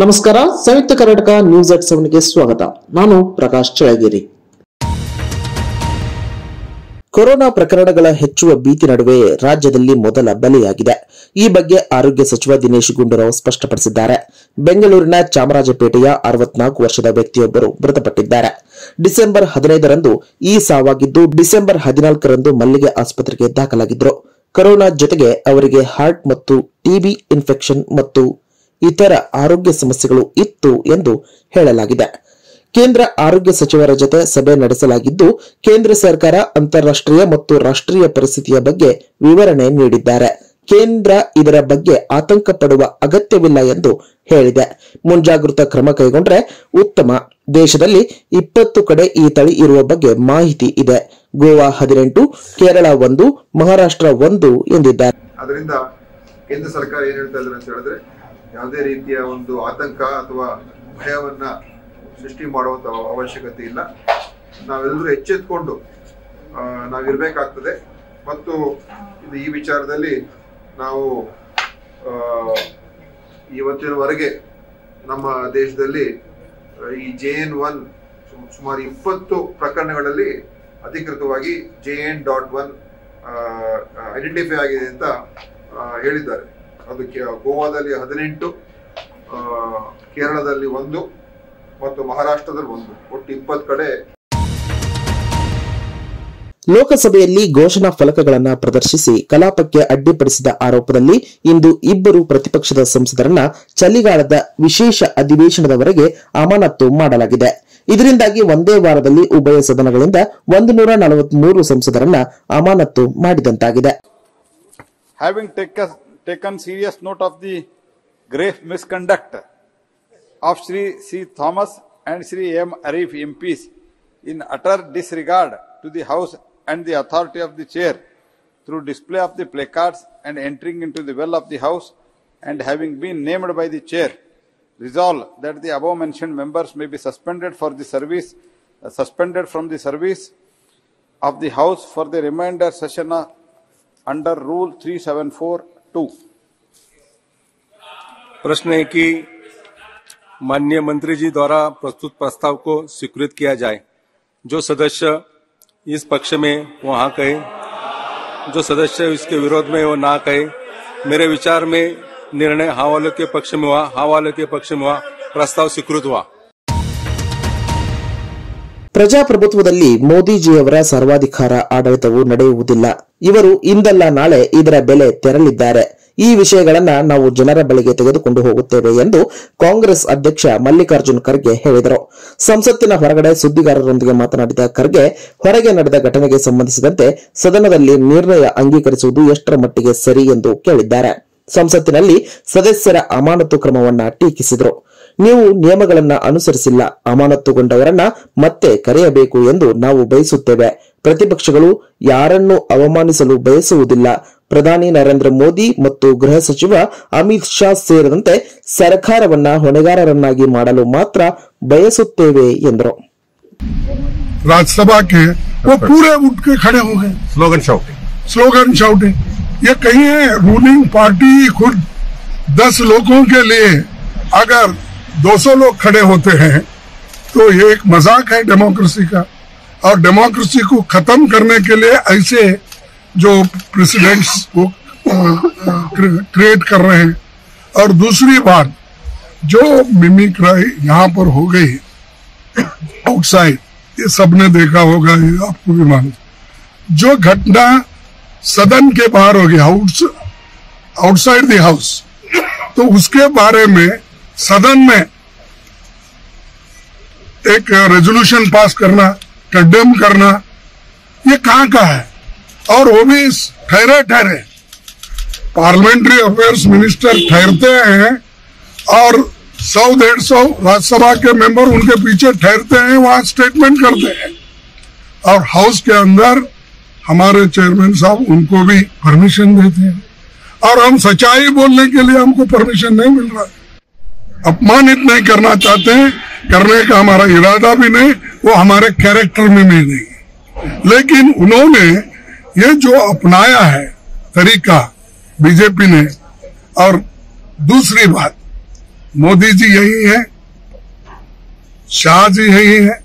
ನಮಸ್ಕಾರ, Samyukta Karnataka news at ಸೆವೆನ್ಗೆ ಸ್ವಾಗತ. ನಾನು ಪ್ರಕಾಶ್ ಚಳಗಿರಿ ಕೊರೋನಾ ಪ್ರಕರಣಗಳ ಹೆಚ್ಚುವ ಭೀತಿ ನಡುವೆ ರಾಜ್ಯದಲ್ಲಿ ಮೊದಲ ಬಲಿಯಾಗಿದೆ. ಈ ಬಗ್ಗೆ ಆರೋಗ್ಯ ಸಚಿವ ದಿನೇಶ್ ಗುಂಡೂರಾವ್ ಸ್ಪಷ್ಟಪಡಿಸಿದ್ದಾರೆ. ಬೆಂಗಳೂರಿನ ಚಾಮರಾಜಪೇಟೆಯ ಅರವತ್ನಾಲ್ಕು ವರ್ಷದ ವ್ಯಕ್ತಿಯೊಬ್ಬರು ಮೃತಪಟ್ಟಿದ್ದಾರೆ. ಡಿಸೆಂಬರ್ ಹದಿನೈದರಂದು ಈ ಸಾವಾಗಿದ್ದು, ಡಿಸೆಂಬರ್ ಹದಿನಾಲ್ಕರಂದು ಮಲ್ಲಿಗೆ ಆಸ್ಪತ್ರೆಗೆ ದಾಖಲಾಗಿದ್ದರು. ಕೊರೋನಾ ಜೊತೆಗೆ ಅವರಿಗೆ ಹಾರ್ಟ್ ಮತ್ತು ಟಿಬಿ ಇನ್ಫೆಕ್ಷನ್ ಮತ್ತು ಇತರ ಆರೋಗ್ಯ ಸಮಸ್ಯೆಗಳು ಇತ್ತು ಎಂದು ಹೇಳಲಾಗಿದೆ. ಕೇಂದ್ರ ಆರೋಗ್ಯ ಸಚಿವರ ಜೊತೆ ಸಭೆ ನಡೆಸಲಾಗಿದ್ದು, ಕೇಂದ್ರ ಸರ್ಕಾರ ಅಂತಾರಾಷ್ಟ್ರೀಯ ಮತ್ತು ರಾಷ್ಟ್ರೀಯ ಪರಿಸ್ಥಿತಿಯ ಬಗ್ಗೆ ವಿವರಣೆ ನೀಡಿದ್ದಾರೆ. ಕೇಂದ್ರ ಇದರ ಬಗ್ಗೆ ಆತಂಕ ಪಡುವ ಅಗತ್ಯವಿಲ್ಲ ಎಂದು ಹೇಳಿದೆ. ಮುಂಜಾಗೃತಾ ಕ್ರಮ ಕೈಗೊಂಡ್ರೆ ಉತ್ತಮ. ದೇಶದಲ್ಲಿ ಇಪ್ಪತ್ತು ಕಡೆ ಈ ತಳಿ ಇರುವ ಬಗ್ಗೆ ಮಾಹಿತಿ ಇದೆ. ಗೋವಾ ಹದಿನೆಂಟು, ಕೇರಳ ಒಂದು, ಮಹಾರಾಷ್ಟ್ರ ಒಂದು ಎಂದಿದ್ದಾರೆ. ಅದರಿಂದ ಕೇಂದ್ರ ಸರ್ಕಾರ ಏನ್ ಹೇಳ್ತಾ ಇದ್ದಾರೆ ಅಂತ ಹೇಳಿದ್ರೆ ಯಾವುದೇ ರೀತಿಯ ಒಂದು ಆತಂಕ ಅಥವಾ ಭಯವನ್ನ ಸೃಷ್ಟಿ ಮಾಡುವಂತ ಅವಶ್ಯಕತೆ ಇಲ್ಲ. ನಾವೆಲ್ಲರೂ ಎಚ್ಚೆತ್ಕೊಂಡು ನಾವಿರಬೇಕಾಗ್ತದೆ. ಮತ್ತು ಇದು ಈ ವಿಚಾರದಲ್ಲಿ ನಾವು ಇವತ್ತಿನವರೆಗೆ ನಮ್ಮ ದೇಶದಲ್ಲಿ, ಈ ಜೆ ಎನ್ ಒನ್ ಸುಮಾರು ಇಪ್ಪತ್ತು ಪ್ರಕರಣಗಳಲ್ಲಿ ಅಧಿಕೃತವಾಗಿ J N dot one identify ಆಗಿದೆ ಅಂತ ಹೇಳಿದ್ದಾರೆ. ಅದು ಗೋವಾದಲ್ಲಿ ಹದಿನೆಂಟು ಆ, ಕೇರಳದಲ್ಲಿ ಒಂದು ಮತ್ತು ಮಹಾರಾಷ್ಟ್ರದಲ್ಲಿ ಒಂದು. ಒಟ್ಟು ಇಪ್ಪತ್ತು ಕಡೆ ಲೋಕಸಭೆಯಲ್ಲಿ ಘೋಷಣಾ ಫಲಕಗಳನ್ನು ಪ್ರದರ್ಶಿಸಿ ಕಲಾಪಕ್ಕೆ ಅಡ್ಡಿಪಡಿಸಿದ ಆರೋಪದಲ್ಲಿ ಇಂದು ಇಬ್ಬರು ಪ್ರತಿಪಕ್ಷದ ಸಂಸದರನ್ನ ಚಳಿಗಾಲದ ವಿಶೇಷ ಅಧಿವೇಶನದವರೆಗೆ ಅಮಾನತು ಮಾಡಲಾಗಿದೆ. ಇದರಿಂದಾಗಿ ಒಂದೇ ವಾರದಲ್ಲಿ ಉಭಯ ಸದನಗಳಿಂದ ಒಂದು ನೂರ ನಲವತ್ಮೂರು ಸಂಸದರನ್ನ ಅಮಾನತು ಮಾಡಿದಂತಾಗಿದೆ. Taken, serious note of the grave misconduct of Sri C. Thomas and Sri M. Arif MPs in utter disregard to the House and the authority of the chair through display of the placards and entering into the well of the House and having been named by the chair, resolve that the above mentioned members may be suspended for the service, uh, suspended from the service of the House for the remainder session uh, under Rule 3742. प्रश्न है कि माननीय मंत्री जी द्वारा प्रस्तुत प्रस्ताव को स्वीकृत किया जाए जो सदस्य इस पक्ष में वो हाँ कहे, जो सदस्य इसके विरोध में वो ना कहे, मेरे विचार में निर्णय हाँ वालों के पक्ष में हुआ हाँ वालों के पक्ष में हुआ, प्रस्ताव स्वीकृत हुआ ಪ್ರಜಾಪ್ರಭುತ್ವದಲ್ಲಿ ಮೋದಿಜಿಯವರ ಸರ್ವಾಧಿಕಾರ ಆಡಳಿತವು ನಡೆಯುವುದಿಲ್ಲ. ಇವರು ಇಂದಲ್ಲ ನಾಳೆ ಇದರ ಬೆಲೆ ತೆರಲಿದ್ದಾರೆ ಈ ವಿಷಯಗಳನ್ನ ನಾವು ಜನರ ಬಳಿಗೆ ತೆಗೆದುಕೊಂಡು ಹೋಗುತ್ತೇವೆ ಎಂದು ಕಾಂಗ್ರೆಸ್ ಅಧ್ಯಕ್ಷ ಮಲ್ಲಿಕಾರ್ಜುನ್ ಖರ್ಗೆ ಹೇಳಿದರು. ಸಂಸತ್ತಿನ ಹೊರಗಡೆ ಸುದ್ದಿಗಾರರೊಂದಿಗೆ ಮಾತನಾಡಿದ ಖರ್ಗೆ, ಹೊರಗೆ ನಡೆದ ಘಟನೆಗೆ ಸಂಬಂಧಿಸಿದಂತೆ ಸದನದಲ್ಲಿ ನಿರ್ಣಯ ಅಂಗೀಕರಿಸುವುದು ಎಷ್ಟರ ಮಟ್ಟಿಗೆ ಸರಿ ಎಂದು ಕೇಳಿದ್ದಾರೆ. ಸಂಸತ್ತಿನಲ್ಲಿ ಸದಸ್ಯರ ಅಮಾನತು ಕ್ರಮವನ್ನ ಟೀಕಿಸಿದರು. ನೀವು ನಿಯಮಗಳನ್ನ ಅನುಸರಿಸಿಲ್ಲ ಅಮಾನತುಗೊಂಡವರನ್ನ ಮತ್ತೆ ಕರೆಯಬೇಕು ಎಂದು ನಾವು ಬಯಸುತ್ತೇವೆ ಪ್ರತಿಪಕ್ಷಗಳು ಯಾರನ್ನೂ ಅವಮಾನಿಸಲು ಬಯಸುವುದಿಲ್ಲ ಪ್ರಧಾನಿ ನರೇಂದ್ರ ಮೋದಿ ಮತ್ತು ಗೃಹ ಸಚಿವ ಅಮಿತ್ ಶಾ ಸೇರಿದಂತೆ ಸರ್ಕಾರವನ್ನ ಹೊಣೆಗಾರರನ್ನಾಗಿ ಮಾಡಲು ಮಾತ್ರ ಬಯಸುತ್ತೇವೆ ಎಂದರು राज्यसभा के वो पूरे उठ के खड़े हो गए स्लोगन शॉट स्लोगन शाउटिंग ये कहीं है रूलिंग पार्टी खुद दस लोगों के लिए अगर 200 लोग खड़े होते हैं तो ये एक मज़ाक है डेमोक्रेसी का। और डेमोक्रेसी को खत्म करने के लिए ऐसे जो प्रेसिडेंट्स को क्रिएट कर रहे हैं। और दूसरी बात, जो मिमिक्राई यहाँ पर हो गई आउटसाइड ये सबने देखा होगा, ये आपको भी मालूम। जो घटना सदन के बाहर हो गया आउटसाइड द हाउस तो उसके बारे में सदन में एक रेजोल्यूशन पास करना कंडेम करना, ये कहाँ का है? और वो भी ठहरे ठहरे। पार्लियामेंट्री अफेयर्स मिनिस्टर ठहरते हैं और सौ डेढ़ सौ राज्यसभा के मेंबर उनके पीछे ठहरते हैं, वहाँ स्टेटमेंट करते हैं। और हाउस के अंदर हमारे चेयरमैन साहब उनको भी परमिशन देते हैं। और हम सच्चाई बोलने के लिए हमको परमिशन नहीं मिल रहा। है अपमानित नहीं करना चाहते हैं, करने का हमारा इरादा भी नहीं, वो हमारे कैरेक्टर में भी नहीं। लेकिन उन्होंने ये जो अपनाया है तरीका बीजेपी ने, और दूसरी बात, मोदी जी यही है, शाह जी यही है,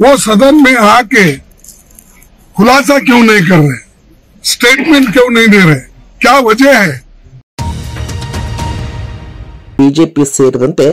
वो सदन में आके खुलासा क्यों नहीं कर रहे? स्टेटमेंट क्यों नहीं दे रहे? क्या वजह है? ಬಿಜೆಪಿ ಸೇರಿದಂತೆ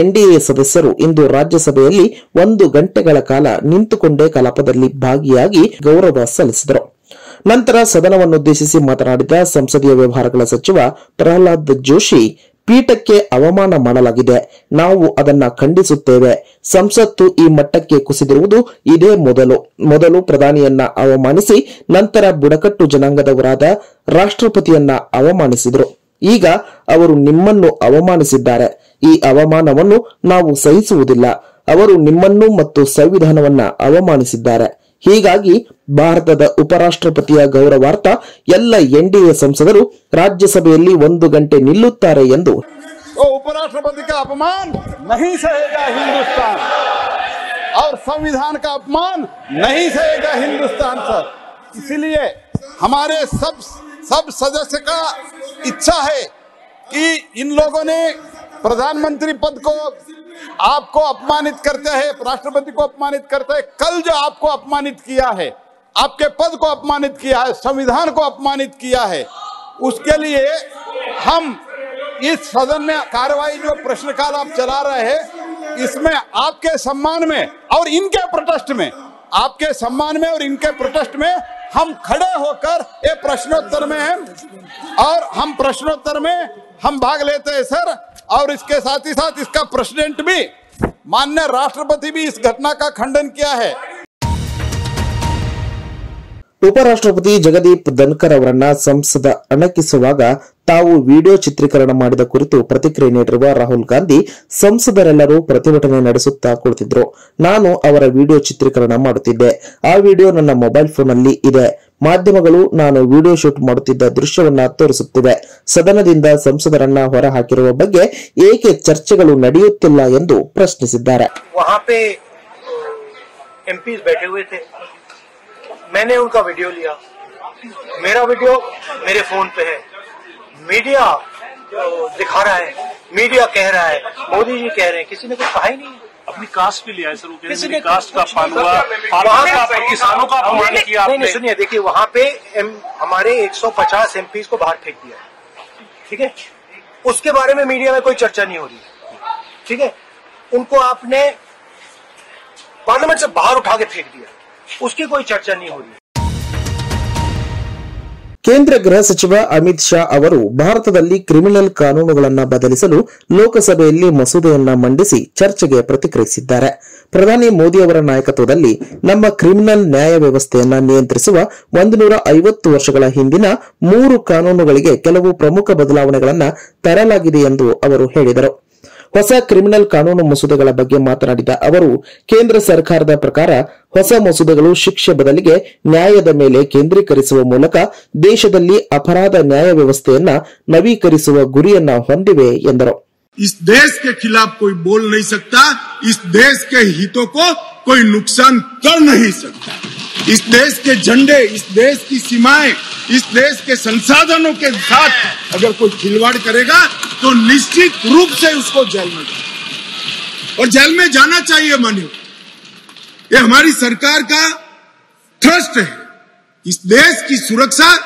ಎನ್ಡಿಎ ಸದಸ್ಯರು ಇಂದು ರಾಜ್ಯಸಭೆಯಲ್ಲಿ ಒಂದು ಗಂಟೆಗಳ ಕಾಲ ನಿಂತುಕೊಂಡೇ ಕಲಾಪದಲ್ಲಿ ಭಾಗಿಯಾಗಿ ಗೌರವ ಸಲ್ಲಿಸಿದರು. ನಂತರ ಸದನವನ್ನುದ್ದೇಶಿಸಿ ಮಾತನಾಡಿದ ಸಂಸದೀಯ ವ್ಯವಹಾರಗಳ ಸಚಿವ ಪ್ರಹ್ಲಾದ್ ಜೋಶಿ, ಪೀಠಕ್ಕೆ ಅವಮಾನ ಮಾಡಲಾಗಿದೆ. ನಾವು ಅದನ್ನ ಖಂಡಿಸುತ್ತೇವೆ. ಸಂಸತ್ತು ಈ ಮಟ್ಟಕ್ಕೆ ಕುಸಿದಿರುವುದು ಇದೇ ಮೊದಲು. ಮೊದಲು ಪ್ರಧಾನಿಯನ್ನ ಅವಮಾನಿಸಿ, ನಂತರ ಬುಡಕಟ್ಟು ಜನಾಂಗದವರಾದ ರಾಷ್ಟ್ರಪತಿಯನ್ನ ಅವಮಾನಿಸಿದರು. ಈಗ ಅವರು ನಿಮ್ಮನ್ನು ಅವಮಾನಿಸಿದ್ದಾರೆ ಈ ಅವಮಾನವನ್ನು ನಾವು ಸಹಿಸುವುದಿಲ್ಲ ಅವರು ನಿಮ್ಮನ್ನು ಮತ್ತು ಸಂವಿಧಾನವನ್ನ ಅವಮಾನಿಸಿದ್ದಾರೆ ಹೀಗಾಗಿ ಭಾರತದ ಉಪರಾಷ್ಟ್ರಪತಿಯ ಗೌರವಾರ್ಥ ಎಲ್ಲ ಎನ್ಡಿಎ ಸಂಸದರು ರಾಜ್ಯಸಭೆಯಲ್ಲಿ ಒಂದು ಗಂಟೆ ನಿಲ್ಲುತ್ತಾರೆ ಎಂದು तो उपराष्ट्रपति का अपमान नहीं सहेगा हिंदुस्तान और संविधान का अपमान नहीं सहेगा हिंदुस्तान सर इसीलिए हमारे सब सब सदस्य का इच्छा है कि इन लोगों ने प्रधानमंत्री पद को आपको अपमानित करते हैं, राष्ट्रपति को अपमानित करते हैं। कल जो आपको अपमानित किया है, आपके पद को अपमानित किया है, संविधान को अपमानित किया है, उसके लिए हम इस सदन में कार्रवाई जो प्रश्नकाल आप चला रहे हैं, इसमें आपके सम्मान में और इनके प्रोटेस्ट में, आपके सम्मान में और इनके प्रोटेस्ट में हम खड़े होकर ये प्रश्नोत्तर में हैं और हम प्रश्नोत्तर में हम भाग लेते हैं, सर। और इसके साथ ही साथ इसका प्रेसिडेंट भी मान्य राष्ट्रपति भी इस घटना का खंडन किया है। ಉಪರಾಷ್ಟ್ರಪತಿ ಜಗದೀಪ್ ಧನ್ಕರ್ ಅವರನ್ನ ಸಂಸದ ಅಣಕಿಸುವಾಗ ತಾವು ವಿಡಿಯೋ ಚಿತ್ರೀಕರಣ ಮಾಡಿದ ಕುರಿತು ಪ್ರತಿಕ್ರಿಯೆ ನೀಡಿರುವ ರಾಹುಲ್ ಗಾಂಧಿ ಸಂಸದರೆಲ್ಲರೂ ಪ್ರತಿಭಟನೆ ನಡೆಸುತ್ತಾ ಕುಳಿತಿದ್ರು. ನಾನು ಅವರ ವಿಡಿಯೋ ಚಿತ್ರೀಕರಣ ಮಾಡುತ್ತಿದ್ದೆ. ಆ ವಿಡಿಯೋ ನನ್ನ ಮೊಬೈಲ್ ಫೋನ್ನಲ್ಲಿ ಇದೆ. ಮಾಧ್ಯಮಗಳು ನಾನು ವಿಡಿಯೋ ಶೂಟ್ ಮಾಡುತ್ತಿದ್ದ ದೃಶ್ಯವನ್ನ ತೋರಿಸುತ್ತಿವೆ. ಸದನದಿಂದ ಸಂಸದರನ್ನ ಹೊರಹಾಕಿರುವ ಬಗ್ಗೆ ಏಕೆ ಚರ್ಚೆಗಳು ನಡೆಯುತ್ತಿಲ್ಲ ಎಂದು ಪ್ರಶ್ನಿಸಿದ್ದಾರೆ. मैंने उनका वीडियो लिया। मेरा वीडियो मेरे फ़ोन पे है। मीडिया दिखा रहा है मीडिया कह रहा है मोदी जी कह रहे हैं किसी ने कुछ कहा ही नहीं। अपनी कास्ट भी लिया है सर वो कह रहे किसी ने कास्ट का हुआ किसानों का अपमान किया आपने। सुनिए देखिए वहाँ पे हमारे 150 एमपी को बाहर फेंक दिया। ठीक है? उसके बारे में मीडिया में कोई चर्चा नहीं हो रही। ठीक है? उनको आपने पार्लियामेंट से बाहर उठा के फेंक दिया। उसकी कोई चर्चा नहीं हो रही ಕೇಂದ್ರ ಗೃಹ ಸಚಿವ ಅಮಿತ್ ಶಾ ಅವರು ಭಾರತದಲ್ಲಿ ಕ್ರಿಮಿನಲ್ ಕಾನೂನುಗಳನ್ನು ಬದಲಿಸಲು ಲೋಕಸಭೆಯಲ್ಲಿ ಮಸೂದೆಯನ್ನ ಮಂಡಿಸಿ ಚರ್ಚೆಗೆ ಪ್ರತಿಕ್ರಿಯಿಸಿದ್ದಾರೆ ಪ್ರಧಾನಿ ಮೋದಿ ಅವರ ನಾಯಕತ್ವದಲ್ಲಿ ನಮ್ಮ ಕ್ರಿಮಿನಲ್ ನ್ಯಾಯ ವ್ಯವಸ್ಥೆಯನ್ನ ನಿಯಂತ್ರಿಸುವ ಒಂದು ನೂರ ಐವತ್ತು ವರ್ಷಗಳ ಹಿಂದಿನ ಮೂರು ಕಾನೂನುಗಳಿಗೆ ಕೆಲವು ಪ್ರಮುಖ ಬದಲಾವಣೆಗಳನ್ನ ತರಲಾಗಿದೆ ಎಂದು ಅವರು ಹೇಳಿದರು ಹೊಸ ಕ್ರಿಮಿನಲ್ ಕಾನೂನು ಮಸೂದೆಗಳ ಬಗ್ಗೆ ಮಾತನಾಡಿದ ಅವರು ಕೇಂದ್ರ ಸರ್ಕಾರದ ಪ್ರಕಾರ ಹೊಸ ಮಸೂದೆಗಳು ಶಿಕ್ಷೆ ಬದಲಿಗೆ ನ್ಯಾಯದ ಮೇಲೆ ಕೇಂದ್ರೀಕರಿಸುವ ಮೂಲಕ ದೇಶದಲ್ಲಿ ಅಪರಾಧ ನ್ಯಾಯ ವ್ಯವಸ್ಥೆಯನ್ನ ನವೀಕರಿಸುವ ಗುರಿಯನ್ನ ಹೊಂದಿವೆ ಎಂದರು इस देश के खिलाफ कोई बोल नहीं सकता इस देश के हितों को कोई नुकसान कर नहीं सकता इस देश के झंडे इस देश की सीमाएं इस देश के संसाधनों के साथ अगर कोई खिलवाड़ करेगा तो निश्चित रूप से उसको जेल में और जेल में जाना चाहिए मान्य। ये हमारी सरकार का ट्रस्ट है। इस देश की सुरक्षा,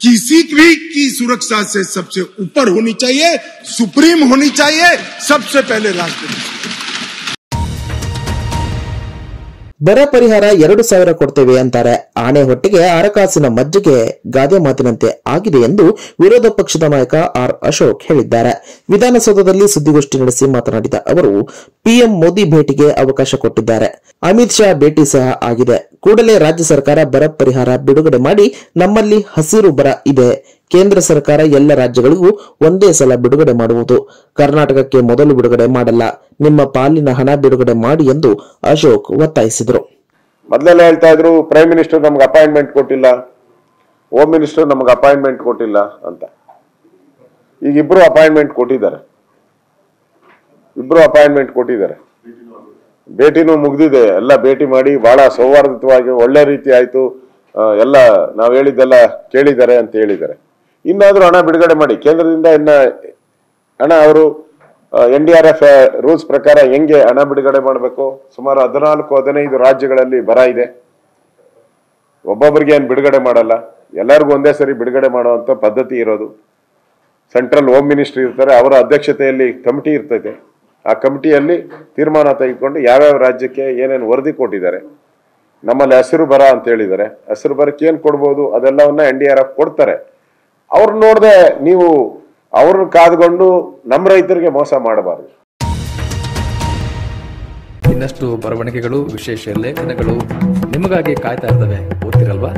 किसी भी की सुरक्षा से सबसे ऊपर होनी चाहिए, सुप्रीम होनी चाहिए, सबसे पहले राष्ट्रपति। ಬರ ಪರಿಹಾರ ಎರಡು ಸಾವಿರ ಕೊಡ್ತೇವೆ ಅಂತಾರೆ. ಆನೆ ಹೊಟ್ಟೆಗೆ, ಅರಕಾಸಿನ ಮಜ್ಜಿಗೆ ಗಾದೆ ಮಾತಿನಂತೆ ಆಗಿದೆ ಎಂದು ವಿರೋಧ ಪಕ್ಷದ ನಾಯಕ ಆರ್ ಅಶೋಕ್ ಹೇಳಿದ್ದಾರೆ. ವಿಧಾನಸೌಧದಲ್ಲಿ ಸುದ್ದಿಗೋಷ್ಠಿ ನಡೆಸಿ ಮಾತನಾಡಿದ ಅವರು, ಪಿಎಂ ಮೋದಿ ಭೇಟಿಗೆ ಅವಕಾಶ ಕೊಟ್ಟಿದ್ದಾರೆ. ಅಮಿತ್ ಶಾ ಭೇಟಿ ಸಹ ಆಗಿದೆ. ಕೂಡಲೇ ರಾಜ್ಯ ಸರ್ಕಾರ ಬರ ಪರಿಹಾರ ಬಿಡುಗಡೆ ಮಾಡಿ ನಮ್ಮಲ್ಲಿ ಹಸಿರು ಬರ ಇದೆ. ಕೇಂದ್ರ ಸರ್ಕಾರ ಎಲ್ಲ ರಾಜ್ಯಗಳಿಗೂ ಒಂದೇ ಸಲ ಬಿಡುಗಡೆ ಮಾಡುವುದು. ಕರ್ನಾಟಕಕ್ಕೆ ಮೊದಲು ಬಿಡುಗಡೆ ಮಾಡಲ್ಲ. ನಿಮ್ಮ ಪಾಲಿನ ಹಣ ಬಿಡುಗಡೆ ಮಾಡಿ ಎಂದು ಅಶೋಕ್ ಒತ್ತಾಯಿಸಿದರು. ಮೊದಲೆಲ್ಲ ಹೇಳ್ತಾ ಇದ್ರು ಪ್ರೈಮ್ ಮಿನಿಸ್ಟರ್ ನಮ್ಗೆ ಅಪಾಯಿಂಟ್ಮೆಂಟ್ ಕೊಟ್ಟಿಲ್ಲ. ಹೋಮ್ ಮಿನಿಸ್ಟರ್ ನಮ್ಗೆ ಅಪಾಯಿಂಟ್ಮೆಂಟ್ ಕೊಟ್ಟಿಲ್ಲ ಅಂತ. ಈಗ ಇಬ್ರು ಅಪಾಯಿಂಟ್ಮೆಂಟ್ ಕೊಟ್ಟಿದ್ದಾರೆ. ಇಬ್ರು ಅಪಾಯಿಂಟ್ಮೆಂಟ್ ಕೊಟ್ಟಿದ್ದಾರೆ. ಭೇಟಿನೂ ಮುಗ್ದಿದೆ. ಎಲ್ಲ ಭೇಟಿ ಮಾಡಿ, ಬಹಳ ಸೌಹಾರ್ದಯುತವಾಗಿ, ಒಳ್ಳೆ ರೀತಿ ಆಯ್ತು. ಎಲ್ಲ ನಾವು ಹೇಳಿದ್ದೆಲ್ಲ ಕೇಳಿದ್ದಾರೆ ಅಂತ ಹೇಳಿದ್ದಾರೆ. ಇನ್ನಾದ್ರೂ ಹಣ ಬಿಡುಗಡೆ ಮಾಡಿ. ಕೇಂದ್ರದಿಂದ ಇನ್ನ ಹಣ ಅವರು N D R F rules ಪ್ರಕಾರ ಹೆಂಗೆ ಹಣ ಬಿಡುಗಡೆ ಮಾಡಬೇಕು? ಸುಮಾರು ಹದಿನಾಲ್ಕು, ಹದಿನೈದು ರಾಜ್ಯಗಳಲ್ಲಿ ಬರ ಇದೆ. ಒಬ್ಬೊಬ್ಬರಿಗೆ ಏನು ಬಿಡುಗಡೆ ಮಾಡಲ್ಲ. ಎಲ್ಲರಿಗೂ ಒಂದೇ ಸರಿ ಬಿಡುಗಡೆ ಮಾಡುವಂತ ಪದ್ಧತಿ ಇರೋದು. ಸೆಂಟ್ರಲ್ ಹೋಮ್ ಮಿನಿಸ್ಟ್ರಿ ಇರ್ತಾರೆ, ಅವರ ಅಧ್ಯಕ್ಷತೆಯಲ್ಲಿ ಕಮಿಟಿ ಇರ್ತೈತೆ. ಆ ಕಮಿಟಿಯಲ್ಲಿ ತೀರ್ಮಾನ ತೆಗೆದುಕೊಂಡು ಯಾವ್ಯಾವ ರಾಜ್ಯಕ್ಕೆ ಏನೇನು ವರದಿ ಕೊಟ್ಟಿದ್ದಾರೆ. ನಮ್ಮಲ್ಲಿ ಹಸಿರು ಬರ ಅಂತ ಹೇಳಿದ್ದಾರೆ. ಹಸಿರು ಬರಕ್ಕೆ ಏನು ಕೊಡ್ಬೋದು? ಅದೆಲ್ಲವನ್ನ ಎನ್ ಡಿ ಆರ್ ಎಫ್ ಕೊಡ್ತಾರೆ. ಅವ್ರು ನೋಡದೆ ನೀವು ಅವ್ರನ್ನ ಕಾದ್ಕೊಂಡು ನಮ್ಮ ರೈತರಿಗೆ ಮೋಸ ಮಾಡಬಾರದು. ಇನ್ನಷ್ಟು ಬರವಣಿಗೆಗಳು, ವಿಶೇಷ ಲೇಖನಗಳು ನಿಮಗಾಗಿ ಕಾಯ್ತಾ ಇರ್ತವೆ. ಓದ್ತಿರಲ್ವಾ?